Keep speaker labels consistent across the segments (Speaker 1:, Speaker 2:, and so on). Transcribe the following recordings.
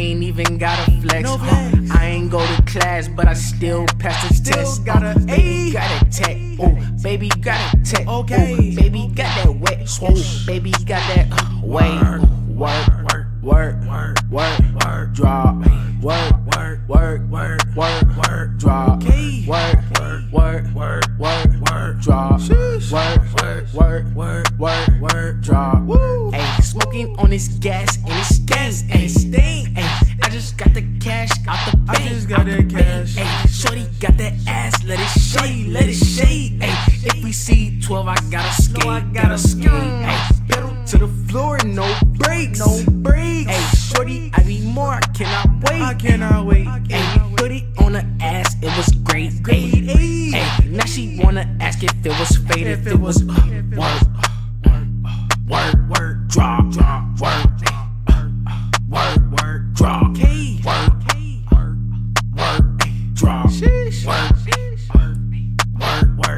Speaker 1: ain't even gotta flex.
Speaker 2: No
Speaker 1: Uh,
Speaker 2: flex.
Speaker 1: I ain't go to class, but I still pass the
Speaker 2: Still
Speaker 1: test.
Speaker 2: got a
Speaker 1: Uh, baby got a tech. Oh, baby got a tech.
Speaker 2: Okay.
Speaker 1: Ooh, baby got that wet. Swoosh. Baby got that uh, way. Work, work, work, work, work, work, drop. Work, work, work, work, work, work, drop.
Speaker 2: Okay.
Speaker 1: Work, work, work, work, work, work, drop.
Speaker 2: Sheesh.
Speaker 1: Work, work, work, work, work, work, drop.
Speaker 2: Woo.
Speaker 1: Ayy, smoking on this gas and it stinks.
Speaker 2: And stink.
Speaker 1: Ayy, wait.
Speaker 2: I cannot wait.
Speaker 1: Ayy, put it on her ass, it was great.
Speaker 2: Great,
Speaker 1: Ayy,
Speaker 2: ayy.
Speaker 1: ayy, now she wanna ask if it was faded, if, it was uh,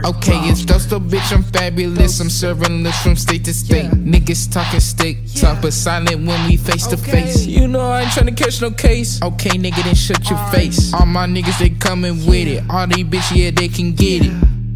Speaker 2: Okay,
Speaker 3: it's Dosto, bitch, I'm fabulous. I'm serving lists from state to state. Niggas talking steak, talk but silent when we face to face. You know I ain't tryna catch no case. Okay, nigga, then shut your face. All my niggas, they coming with it. All these bitches, yeah, they can get it.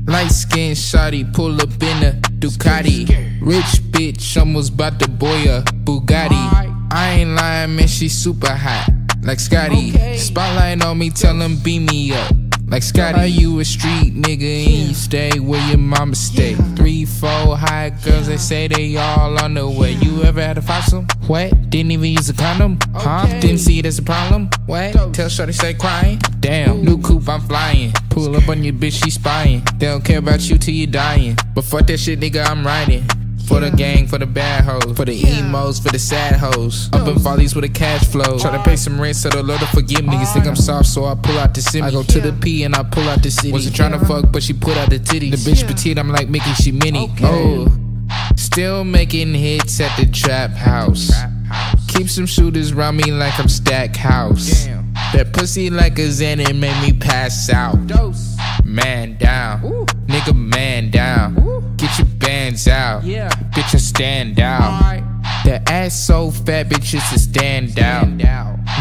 Speaker 3: Light skin shotty, pull up in a Ducati. Rich bitch, almost bout to boy a Bugatti. I ain't lying, man, she super hot. Like Scotty. Spotlight on me, tell him beam me up. Like Scotty, you a street nigga and you stay where your mama stay. Three, four high girls, they say they all on the way. You ever had a foursome? What? Didn't even use a condom? Huh? Didn't see it as a problem? What? Tell Shorty stay crying? Damn, new coupe, I'm flying. Pull up on your bitch, she spying. They don't care about you till you dying. But fuck that shit, nigga, I'm riding. For the gang, for the bad hoes, for the emos, for the sad hoes. Up in follies with a cash flow. Try to pay some rent so the Lord will forgive me. Niggas think I'm soft, so I pull out the semi. I go to the P and I pull out the city. Wasn't trying to fuck, but she put out the titty. The bitch petite, I'm like Mickey, she Minnie. Oh, still making hits at the trap house. Keep some shooters round me like I'm Stack House. That pussy like a Zen and make me pass out. Man stand out. The ass so fat, bitch, it's a stand out.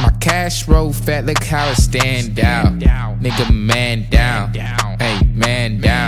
Speaker 3: My cash roll fat, look how it stand out. Nigga, man down. Hey, man down.